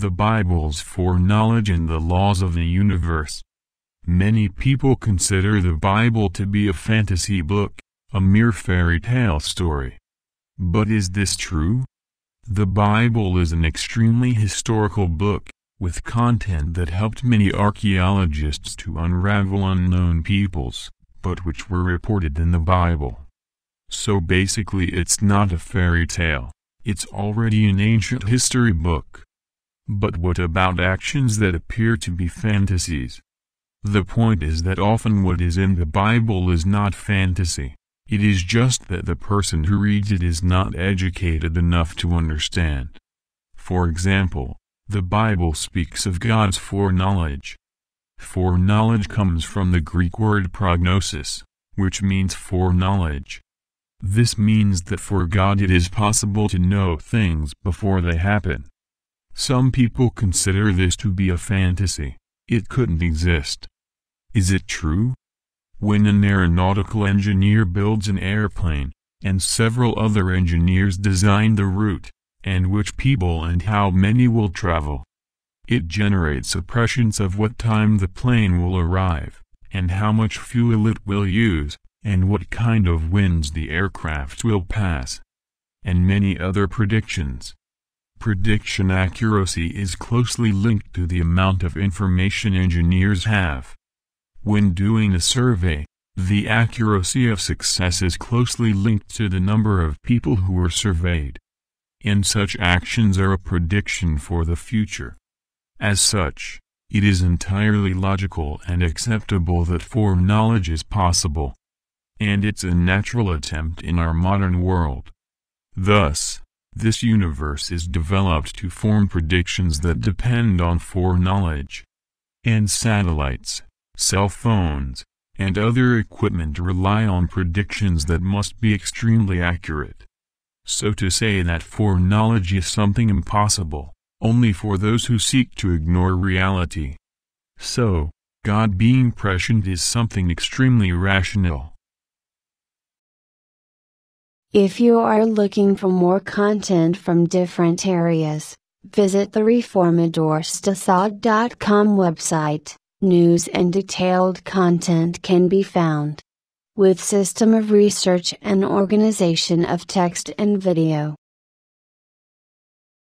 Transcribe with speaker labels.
Speaker 1: the Bible's foreknowledge and the laws of the universe. Many people consider the Bible to be a fantasy book, a mere fairy tale story. But is this true? The Bible is an extremely historical book, with content that helped many archaeologists to unravel unknown peoples, but which were reported in the Bible. So basically it's not a fairy tale, it's already an ancient history book. But what about actions that appear to be fantasies? The point is that often what is in the Bible is not fantasy, it is just that the person who reads it is not educated enough to understand. For example, the Bible speaks of God's foreknowledge. Foreknowledge comes from the Greek word prognosis, which means foreknowledge. This means that for God it is possible to know things before they happen. Some people consider this to be a fantasy. It couldn't exist. Is it true? When an aeronautical engineer builds an airplane, and several other engineers design the route, and which people and how many will travel, it generates prescience of what time the plane will arrive, and how much fuel it will use, and what kind of winds the aircraft will pass, and many other predictions. Prediction accuracy is closely linked to the amount of information engineers have. When doing a survey, the accuracy of success is closely linked to the number of people who were surveyed. And such actions are a prediction for the future. As such, it is entirely logical and acceptable that foreknowledge is possible. And it's a natural attempt in our modern world. Thus, this universe is developed to form predictions that depend on foreknowledge. And satellites, cell phones, and other equipment rely on predictions that must be extremely accurate. So to say that foreknowledge is something impossible, only for those who seek to ignore reality. So, God being prescient is something extremely rational.
Speaker 2: If you are looking for more content from different areas, visit the reformadorstasad.com website. News and detailed content can be found with system of research and organization of text and video.